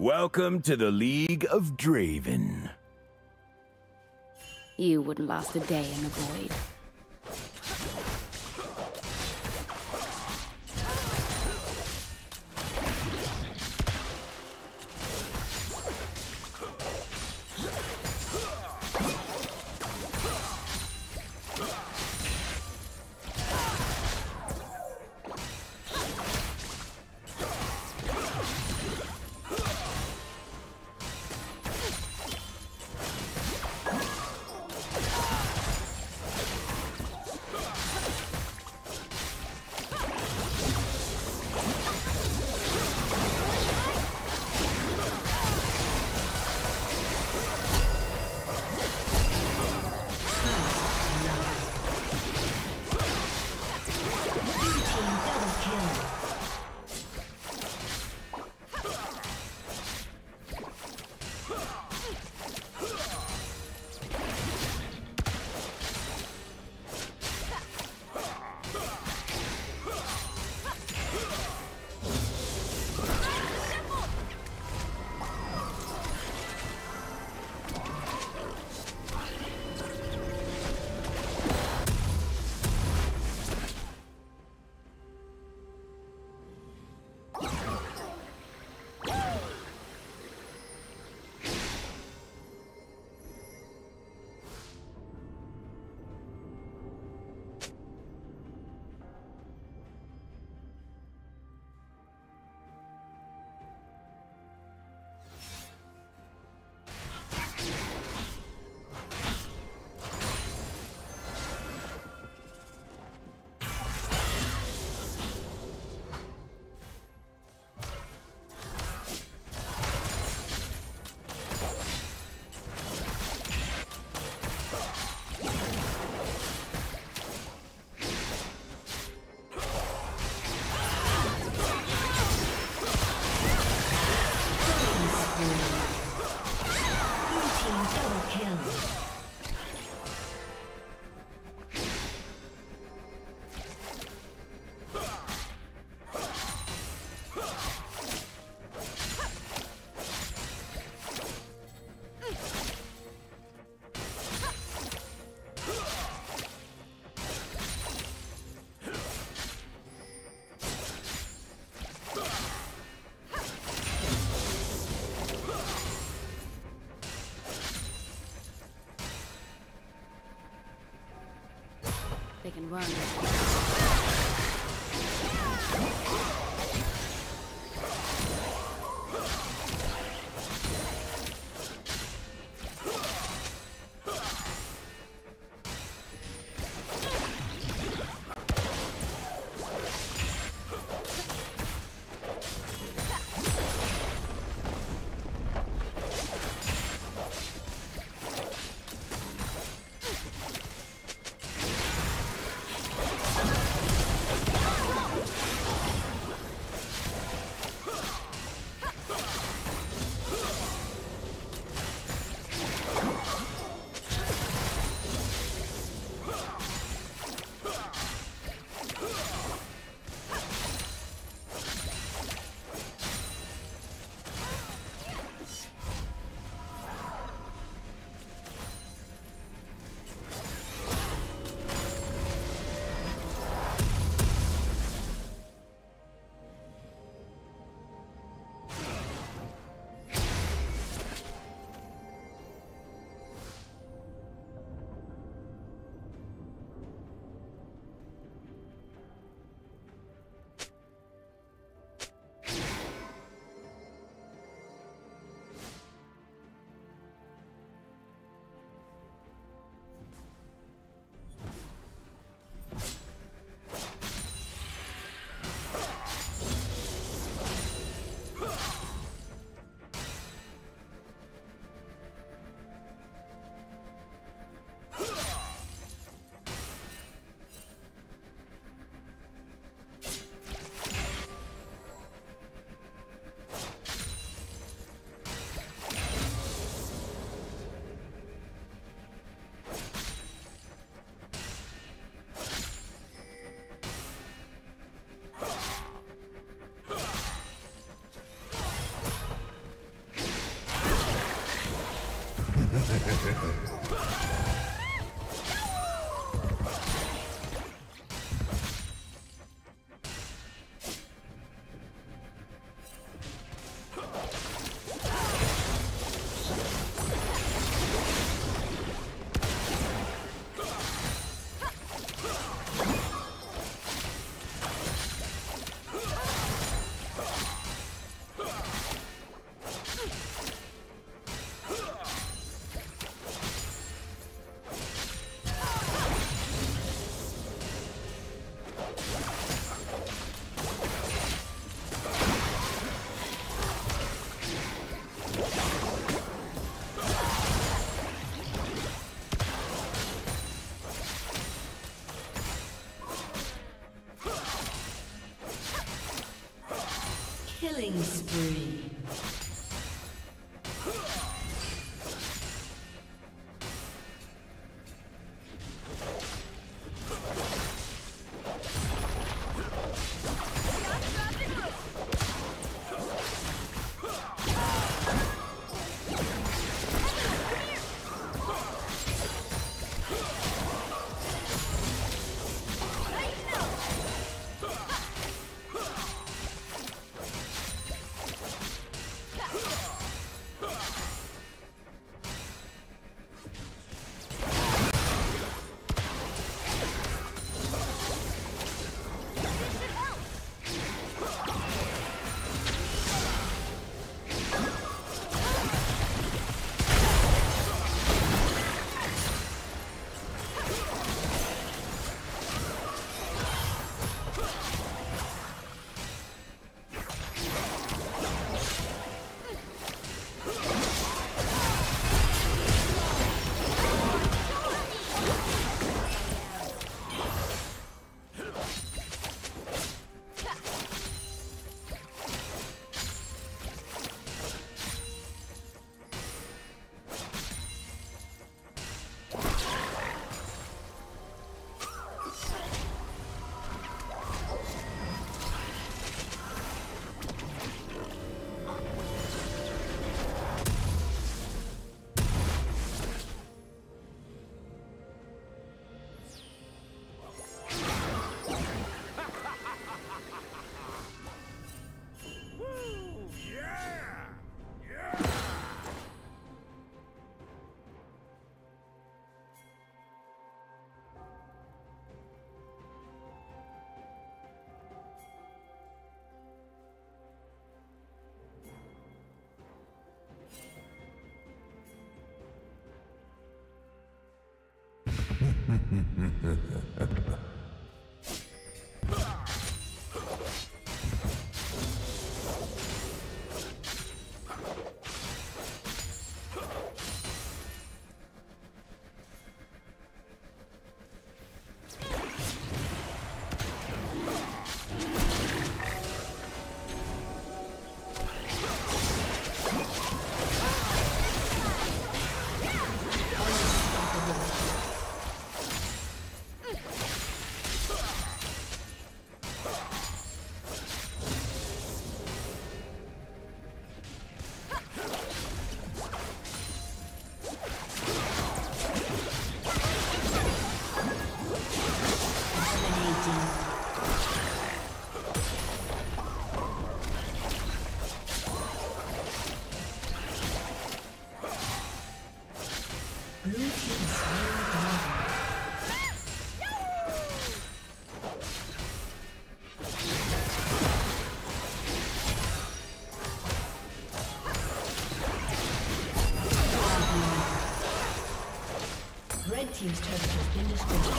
Welcome to the League of Draven. You wouldn't last a day in the void. They can run. Mm-hmm. turret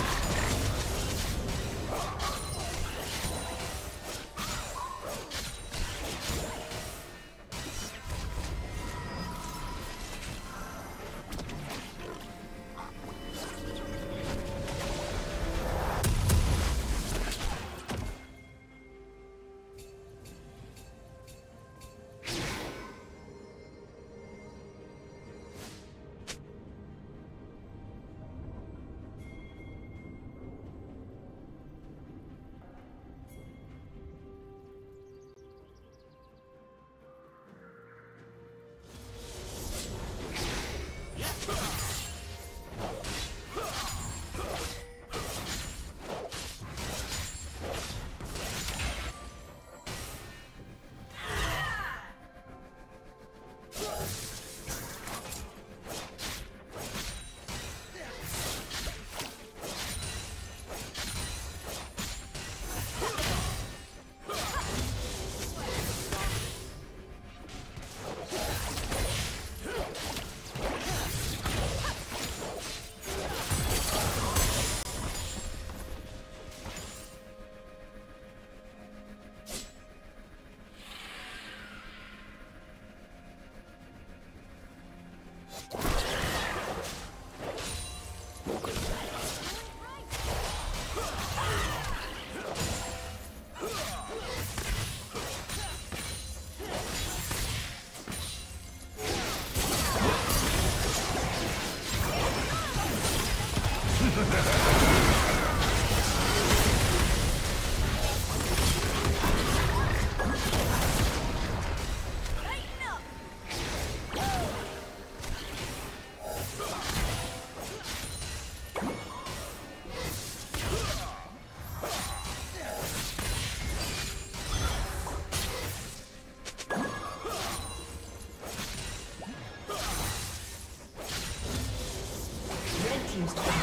been destroyed.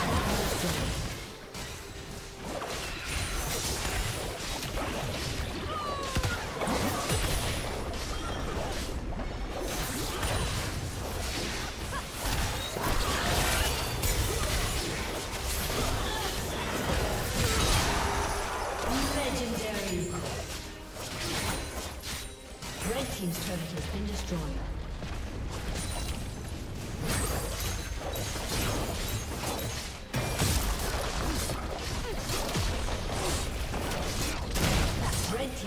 Legendary. Red team's turret has been destroyed.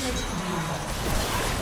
Let's.